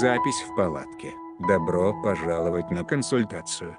Запись в палатке. Добро пожаловать на консультацию.